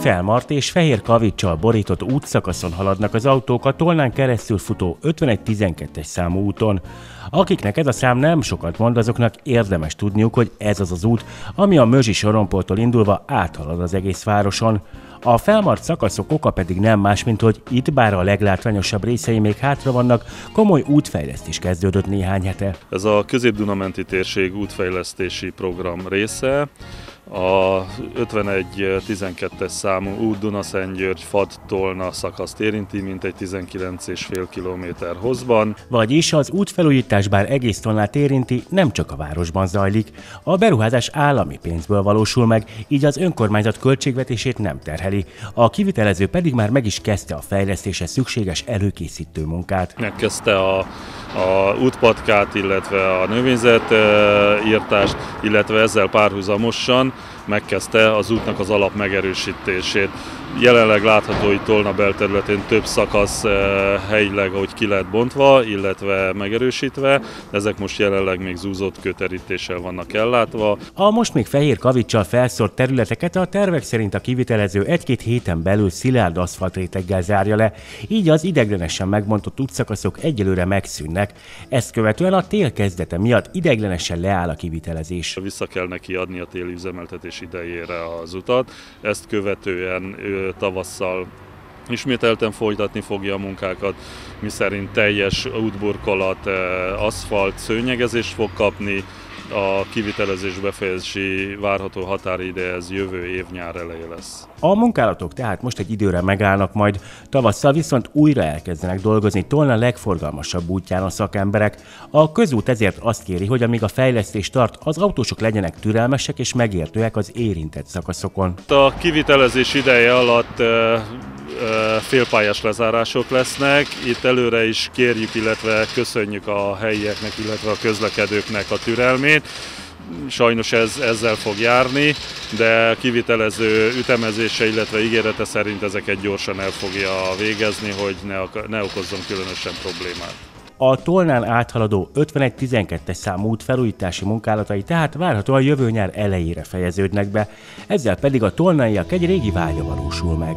Felmart és Fehér Kavicsal borított útszakaszon haladnak az autók a Tolnán keresztül futó 51-12-es számú úton. Akiknek ez a szám nem sokat mond, azoknak érdemes tudniuk, hogy ez az az út, ami a Mözsi sorompoltól indulva áthalad az egész városon. A felmart szakaszok oka pedig nem más, mint hogy itt, bár a leglátványosabb részei még hátra vannak, komoly útfejlesztés kezdődött néhány hete. Ez a Közép-Dunamenti térség útfejlesztési program része. A 51-12-es számú út Dunaszentgyörgy Fad-Tolna szakaszt érinti, mint egy 19,5 km hosszban. Vagyis az útfelújítás bár egész Tolnát érinti, nem csak a városban zajlik. A beruházás állami pénzből valósul meg, így az önkormányzat költségvetését nem terheli. A kivitelező pedig már meg is kezdte a fejlesztése szükséges előkészítő munkát. Megkezdte a, a útpatkát, illetve a növényzet írtást, illetve ezzel párhuzamosan megkezdte az útnak az alap megerősítését. Jelenleg látható, hogy Tolna belterületén több szakasz eh, helyileg, ahogy ki lehet bontva, illetve megerősítve. Ezek most jelenleg még zúzott köterítéssel vannak ellátva. A most még fehér kavicsal felszórt területeket a tervek szerint a kivitelező egy-két héten belül szilárd aszfaltréteggel zárja le, így az ideglenesen megmondott útszakaszok egyelőre megszűnnek. Ezt követően a tél kezdete miatt ideglenesen leáll a kivitelezés. Vissza kell neki adni a téli üzemeltetés idejére az utat, ezt követően tavasszal ismételten folytatni fogja a munkákat, miszerint teljes útburkolat, aszfalt, szőnyegezést fog kapni, a kivitelezés befejezési várható határideje ez jövő év nyár eleje lesz. A munkálatok tehát most egy időre megállnak majd, tavasszal viszont újra elkezdenek dolgozni Tolna legforgalmasabb útján a szakemberek. A közút ezért azt kéri, hogy amíg a fejlesztés tart, az autósok legyenek türelmesek és megértőek az érintett szakaszokon. A kivitelezés ideje alatt félpályás lezárások lesznek. Itt előre is kérjük, illetve köszönjük a helyieknek, illetve a közlekedőknek a türelmét. Sajnos ez, ezzel fog járni, de kivitelező ütemezése, illetve ígérete szerint ezeket gyorsan el fogja végezni, hogy ne, ne okozzon különösen problémát. A Tolnán áthaladó 51-12-es számú út felújítási munkálatai tehát várhatóan jövő nyár elejére fejeződnek be, ezzel pedig a tolnaiak egy régi vágya valósul meg.